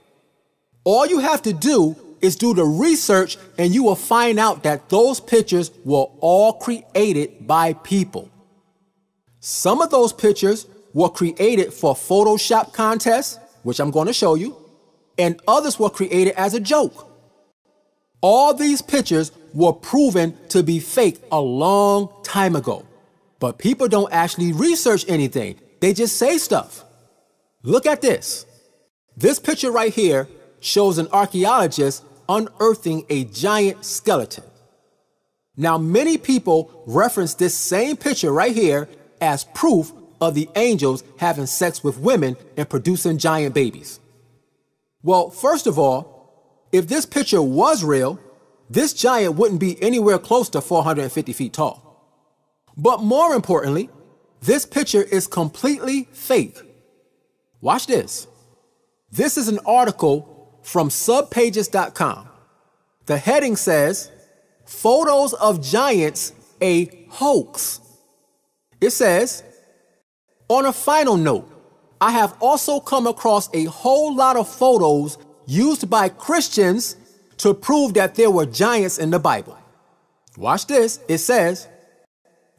All you have to do is do the research and you will find out that those pictures were all created by people. Some of those pictures were created for Photoshop contests, which I'm going to show you, and others were created as a joke. All these pictures were proven to be fake a long time ago. But people don't actually research anything, they just say stuff. Look at this. This picture right here shows an archaeologist unearthing a giant skeleton. Now, many people reference this same picture right here as proof of the angels having sex with women and producing giant babies. Well, first of all, if this picture was real, this giant wouldn't be anywhere close to 450 feet tall. But more importantly, this picture is completely fake. Watch this. This is an article from subpages.com. The heading says, Photos of Giants, a Hoax. It says, On a final note, I have also come across a whole lot of photos used by Christians to prove that there were giants in the Bible. Watch this. It says,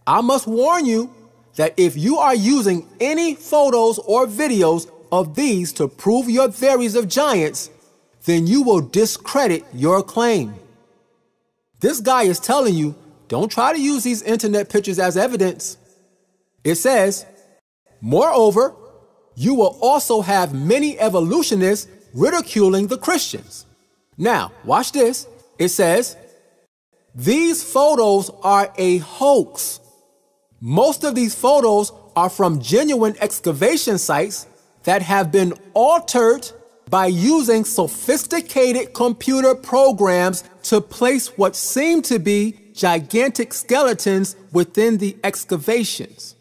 I must warn you that if you are using any photos or videos of these to prove your theories of giants, then you will discredit your claim. This guy is telling you don't try to use these internet pictures as evidence. It says, moreover, you will also have many evolutionists ridiculing the Christians. Now, watch this. It says, these photos are a hoax. Most of these photos are from genuine excavation sites that have been altered by using sophisticated computer programs to place what seem to be gigantic skeletons within the excavations.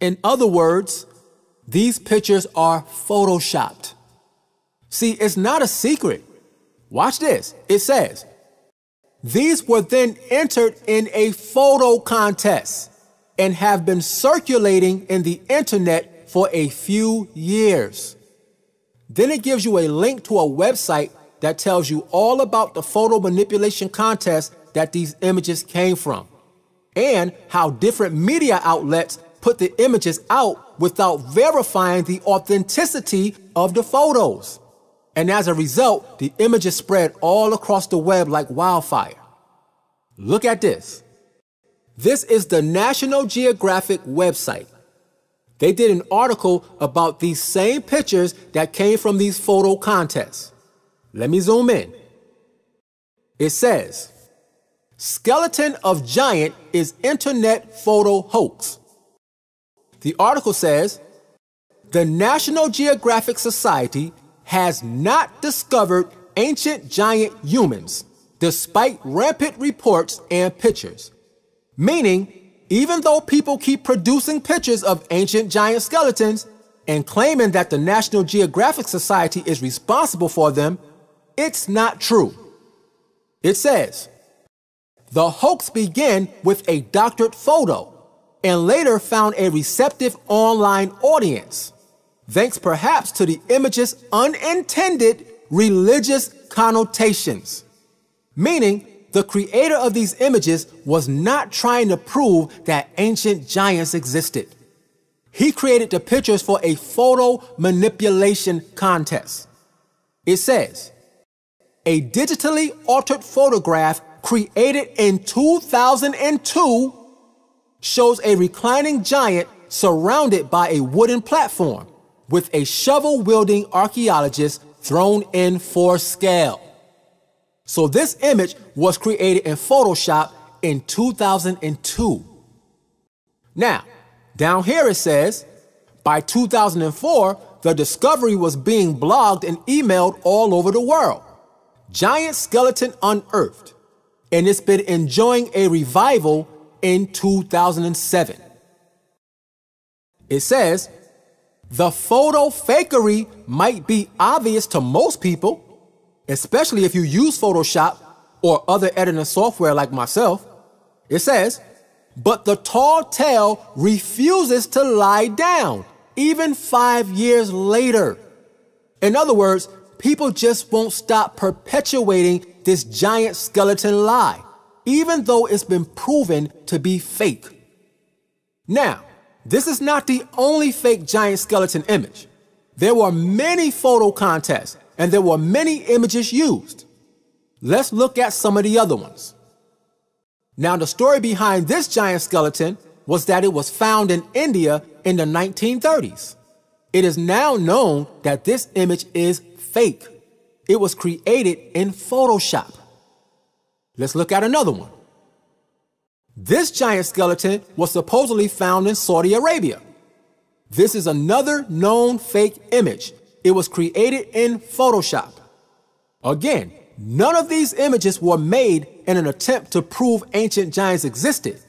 In other words, these pictures are photoshopped. See, it's not a secret. Watch this. It says, these were then entered in a photo contest and have been circulating in the internet for a few years. Then it gives you a link to a website that tells you all about the photo manipulation contest that these images came from and how different media outlets put the images out without verifying the authenticity of the photos. And as a result, the images spread all across the web like wildfire. Look at this. This is the National Geographic website. They did an article about these same pictures that came from these photo contests. Let me zoom in. It says, Skeleton of Giant is Internet Photo Hoax. The article says, The National Geographic Society has not discovered ancient giant humans, despite rampant reports and pictures. Meaning, even though people keep producing pictures of ancient giant skeletons and claiming that the National Geographic Society is responsible for them, it's not true. It says, the hoax began with a doctored photo and later found a receptive online audience, thanks perhaps to the image's unintended religious connotations. Meaning, the creator of these images was not trying to prove that ancient giants existed. He created the pictures for a photo manipulation contest. It says, a digitally altered photograph created in 2002 shows a reclining giant surrounded by a wooden platform with a shovel wielding archaeologist thrown in for scale. So this image was created in Photoshop in 2002. Now, down here it says, by 2004, the discovery was being blogged and emailed all over the world. Giant skeleton unearthed, and it's been enjoying a revival in 2007. It says, the photo fakery might be obvious to most people, especially if you use Photoshop or other editing software like myself. It says, But the tall tale refuses to lie down, even five years later. In other words, people just won't stop perpetuating this giant skeleton lie, even though it's been proven to be fake. Now, this is not the only fake giant skeleton image. There were many photo contests and there were many images used. Let's look at some of the other ones. Now, the story behind this giant skeleton was that it was found in India in the 1930s. It is now known that this image is fake. It was created in Photoshop. Let's look at another one. This giant skeleton was supposedly found in Saudi Arabia. This is another known fake image. It was created in Photoshop. Again, none of these images were made in an attempt to prove ancient giants existed.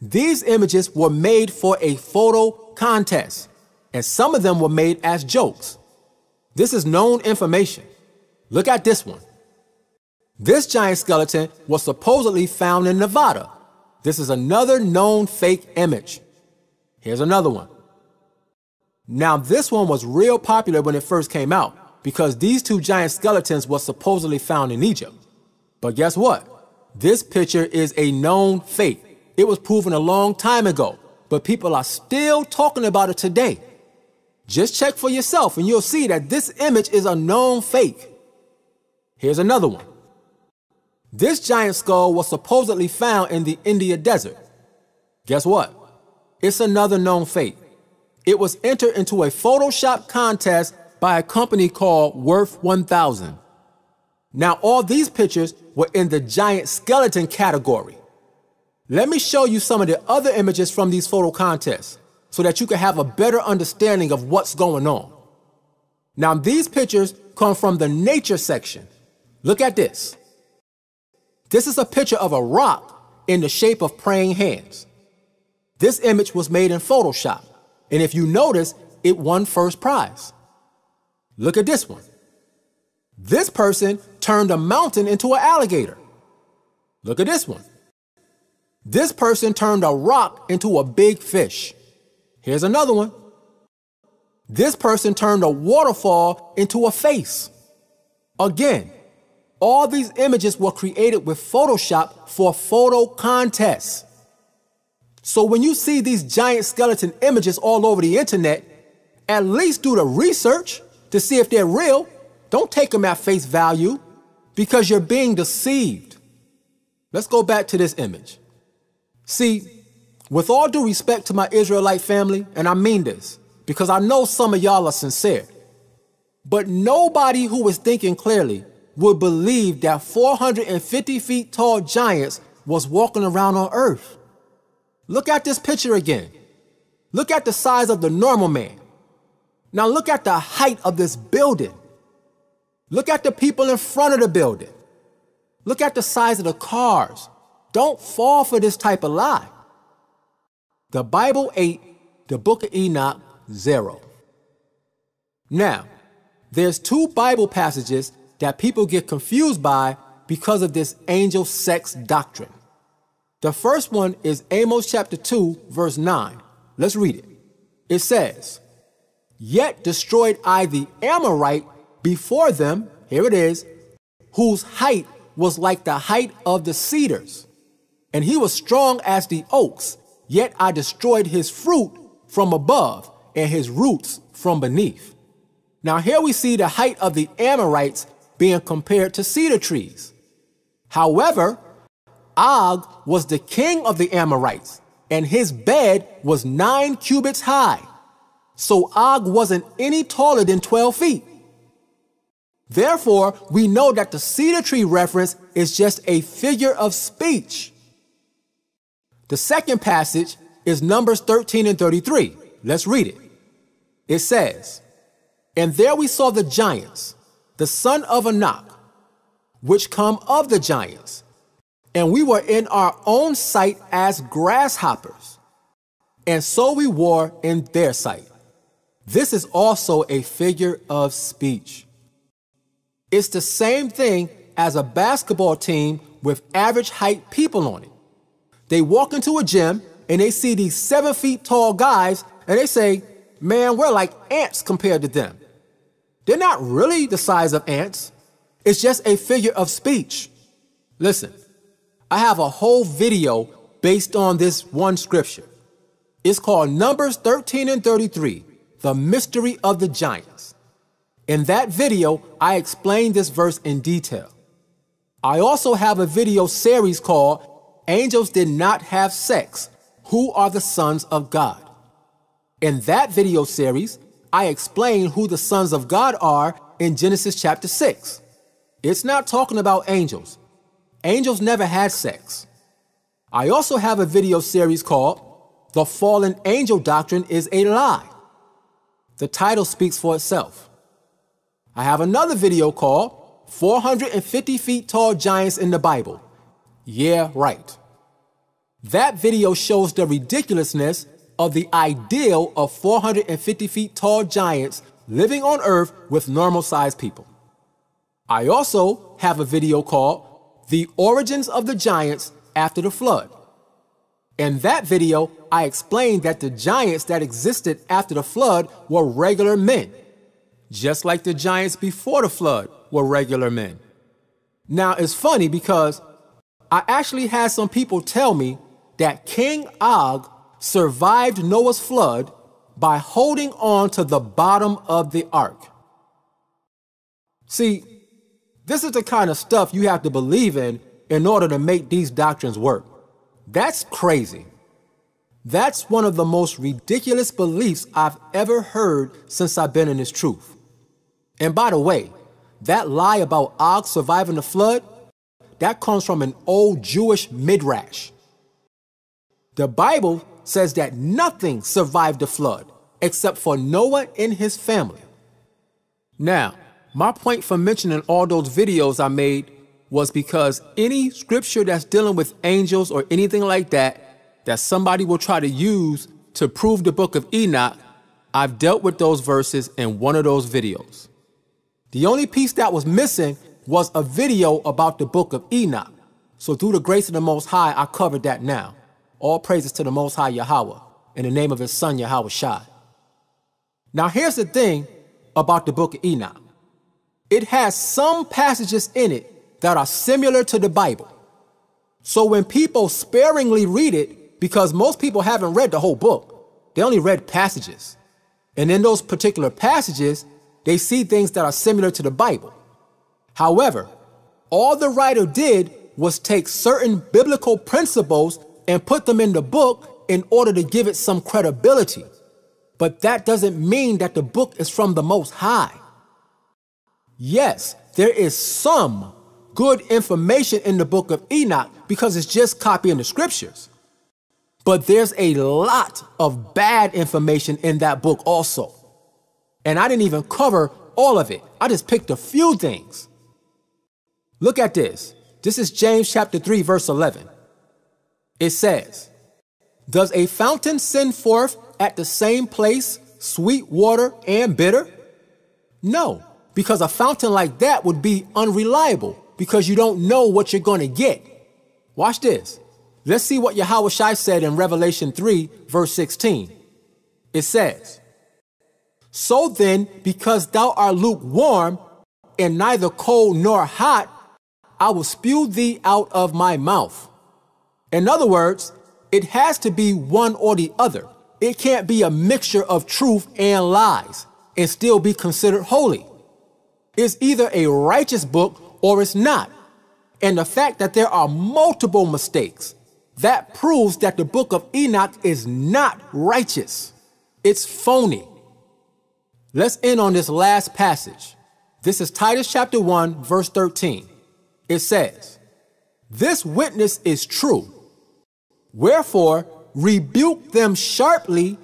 These images were made for a photo contest, and some of them were made as jokes. This is known information. Look at this one. This giant skeleton was supposedly found in Nevada. This is another known fake image. Here's another one. Now, this one was real popular when it first came out because these two giant skeletons were supposedly found in Egypt. But guess what? This picture is a known fake. It was proven a long time ago, but people are still talking about it today. Just check for yourself and you'll see that this image is a known fake. Here's another one. This giant skull was supposedly found in the India desert. Guess what? It's another known fake. It was entered into a Photoshop contest by a company called Worth 1000. Now, all these pictures were in the giant skeleton category. Let me show you some of the other images from these photo contests so that you can have a better understanding of what's going on. Now, these pictures come from the nature section. Look at this. This is a picture of a rock in the shape of praying hands. This image was made in Photoshop, and if you notice, it won first prize. Look at this one. This person turned a mountain into an alligator. Look at this one. This person turned a rock into a big fish. Here's another one. This person turned a waterfall into a face. Again, all these images were created with Photoshop for photo contests. So when you see these giant skeleton images all over the internet, at least do the research to see if they're real. Don't take them at face value because you're being deceived. Let's go back to this image. See, with all due respect to my Israelite family, and I mean this because I know some of y'all are sincere, but nobody who is thinking clearly would believe that 450 feet tall giants was walking around on earth. Look at this picture again. Look at the size of the normal man. Now look at the height of this building. Look at the people in front of the building. Look at the size of the cars. Don't fall for this type of lie. The Bible 8, the book of Enoch 0. Now, there's two Bible passages that people get confused by because of this angel sex doctrine. The first one is Amos chapter 2, verse 9. Let's read it. It says, Yet destroyed I the Amorite before them, here it is, whose height was like the height of the cedars, and he was strong as the oaks, yet I destroyed his fruit from above and his roots from beneath. Now, here we see the height of the Amorites being compared to cedar trees. However, Og was the king of the Amorites, and his bed was nine cubits high. So Og wasn't any taller than 12 feet. Therefore, we know that the cedar tree reference is just a figure of speech. The second passage is Numbers 13 and 33. Let's read it. It says, And there we saw the giants, the son of Anak, which come of the giants, and we were in our own sight as grasshoppers, and so we were in their sight. This is also a figure of speech. It's the same thing as a basketball team with average height people on it. They walk into a gym and they see these seven feet tall guys and they say, Man, we're like ants compared to them. They're not really the size of ants, it's just a figure of speech. Listen, I have a whole video based on this one scripture. It's called Numbers 13 and 33 The Mystery of the Giants. In that video, I explain this verse in detail. I also have a video series called Angels Did Not Have Sex Who Are the Sons of God? In that video series, I explain who the sons of God are in Genesis chapter 6. It's not talking about angels. Angels never had sex. I also have a video series called The Fallen Angel Doctrine is a Lie. The title speaks for itself. I have another video called 450 Feet Tall Giants in the Bible. Yeah, right. That video shows the ridiculousness of the ideal of 450 feet tall giants living on Earth with normal sized people. I also have a video called The Origins of the Giants After the Flood. In that video, I explained that the giants that existed after the flood were regular men, just like the giants before the flood were regular men. Now, it's funny because I actually had some people tell me that King Og survived Noah's flood by holding on to the bottom of the ark. See, this is the kind of stuff you have to believe in in order to make these doctrines work. That's crazy. That's one of the most ridiculous beliefs I've ever heard since I've been in this truth. And by the way, that lie about Og surviving the flood, that comes from an old Jewish midrash. The Bible says that nothing survived the flood except for Noah and his family. Now, my point for mentioning all those videos I made was because any scripture that's dealing with angels or anything like that, that somebody will try to use to prove the book of Enoch, I've dealt with those verses in one of those videos. The only piece that was missing was a video about the book of Enoch. So through the grace of the Most High, I covered that now. All praises to the Most High Yahweh in the name of his son Yahawashi. Now here's the thing about the book of Enoch. It has some passages in it that are similar to the Bible. So when people sparingly read it, because most people haven't read the whole book, they only read passages. And in those particular passages, they see things that are similar to the Bible. However, all the writer did was take certain biblical principles and put them in the book in order to give it some credibility. But that doesn't mean that the book is from the Most High. Yes, there is some good information in the book of Enoch because it's just copying the scriptures. But there's a lot of bad information in that book also. And I didn't even cover all of it, I just picked a few things. Look at this. This is James chapter 3, verse 11. It says, Does a fountain send forth at the same place sweet water and bitter? No, because a fountain like that would be unreliable because you don't know what you're going to get. Watch this. Let's see what Yahawashi said in Revelation 3, verse 16. It says, So then, because thou art lukewarm, and neither cold nor hot, I will spew thee out of my mouth. In other words, it has to be one or the other. It can't be a mixture of truth and lies and still be considered holy. It's either a righteous book or it's not. And the fact that there are multiple mistakes, that proves that the book of Enoch is not righteous. It's phony. Let's end on this last passage. This is Titus chapter 1, verse 13. It says, This witness is true Wherefore, rebuke them sharply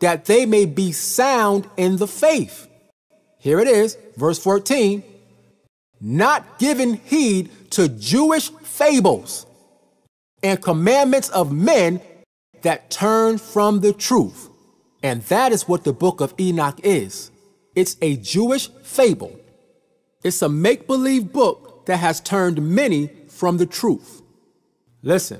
that they may be sound in the faith. Here it is, verse 14. Not giving heed to Jewish fables and commandments of men that turn from the truth. And that is what the book of Enoch is. It's a Jewish fable. It's a make believe book that has turned many from the truth. Listen,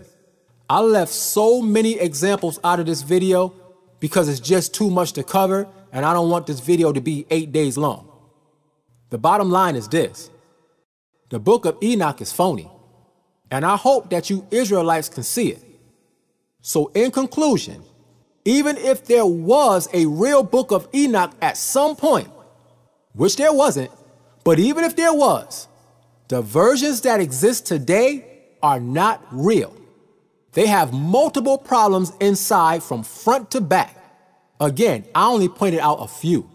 I left so many examples out of this video because it's just too much to cover and I don't want this video to be eight days long. The bottom line is this. The book of Enoch is phony, and I hope that you Israelites can see it. So in conclusion, even if there was a real book of Enoch at some point, which there wasn't, but even if there was, the versions that exist today are not real. They have multiple problems inside from front to back. Again, I only pointed out a few.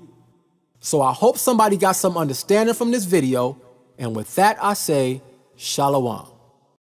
So I hope somebody got some understanding from this video. And with that, I say, Shalom.